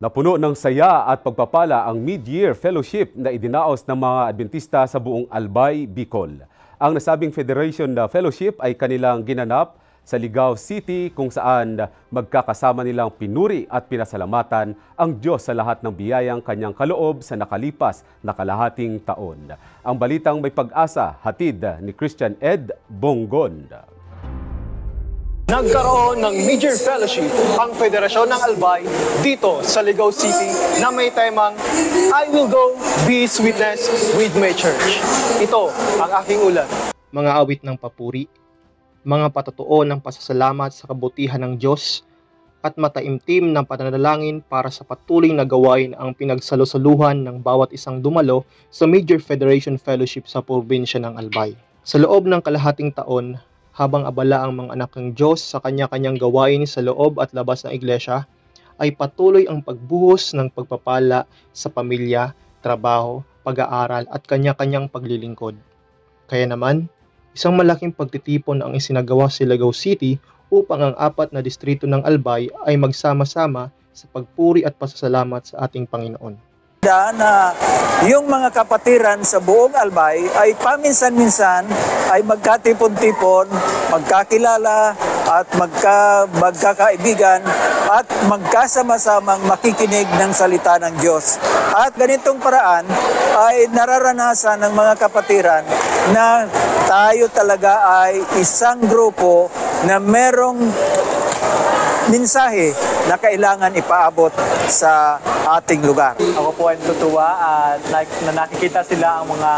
Napuno ng saya at pagpapala ang mid-year fellowship na idinaos ng mga Adventista sa buong Albay, Bicol. Ang nasabing Federation na Fellowship ay kanilang ginanap sa Ligao City kung saan magkakasama nilang pinuri at pinasalamatan ang Diyos sa lahat ng biyayang kanyang kaloob sa nakalipas na kalahating taon. Ang balitang may pag-asa hatid ni Christian Ed Bongon. Nagkaroon ng major fellowship ang Federasyon ng Albay dito sa Ligao City na may temang I will go be his witness with my church. Ito ang aking ulat. mga awit ng papuri, mga patotoo ng pasasalamat sa kabutihan ng Diyos, at mataimtim ng pananalangin para sa patuloy na gawain ang pinagsalusaluhan ng bawat isang dumalo sa Major Federation Fellowship sa probinsya ng Albay. Sa loob ng kalahating taon, habang abala ang mga anak ng Diyos sa kanya-kanyang gawain sa loob at labas ng iglesia, ay patuloy ang pagbuhos ng pagpapala sa pamilya, trabaho, pag-aaral at kanya-kanyang paglilingkod. Kaya naman, isang malaking pagtitipon ang isinagawa sa Ligao City upang ang apat na distrito ng Albay ay magsama-sama sa pagpuri at pasasalamat sa ating Panginoon. Na yung mga kapatiran sa buong Albay ay paminsan-minsan ay magkatipon-tipon, magkakilala at magka, magkakaibigan at magkasama-samang makikinig ng salita ng Diyos. At ganitong paraan ay nararanasan ng mga kapatiran na tayo talaga ay isang grupo na merong mensahe na kailangan ipaabot sa ating lugar. Ako po ay natutuwa at like, na nakikita sila ang mga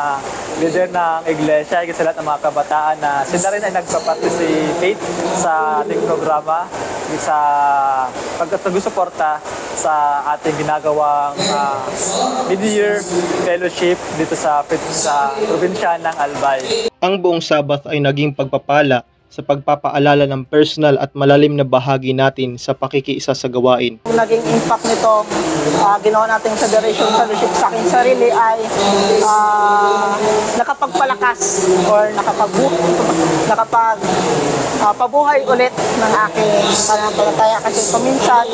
leader ng iglesia, higit sa lahat ng mga kabataan na sila rin ay nagpa-participate sa ating programa sa pagkatagsuporta sa ating ginagawang uh, mid-year fellowship dito sa, sa probinsya ng Albay. Ang buong Sabath ay naging pagpapala sa pagpapaalala ng personal at malalim na bahagi natin sa pakikiisa sa gawain. Ang naging impact nito, uh, ginawa nating Federation Fellowship sa aking sarili ay uh, nakapagpalakas or nakapagbu nakapag uh, pabuhay ulit ng aking pananampalataya kasi paminsan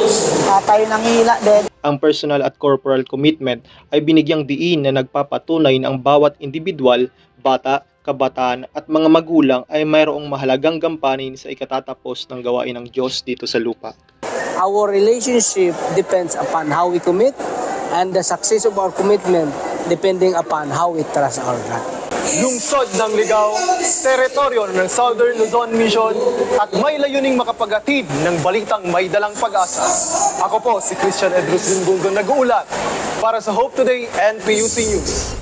uh, tayo nangihila din. Ang personal at corporal commitment ay binigyang diin na nagpapatunay na ang bawat individual, bata, kabataan at mga magulang ay mayroong mahalagang gampanin sa ikatatapos ng gawain ng Diyos dito sa lupa. Our relationship depends upon how we commit and the success of our commitment depending upon how we trust our God. Lungsod ng Ligao, teritoryo ng Southern Luzon Mission at may layuning makapagatid ng balitang may dalang pag-asa. Ako po si Christian Edrus Limbungo nag-uulat para sa Hope Today and PUC News.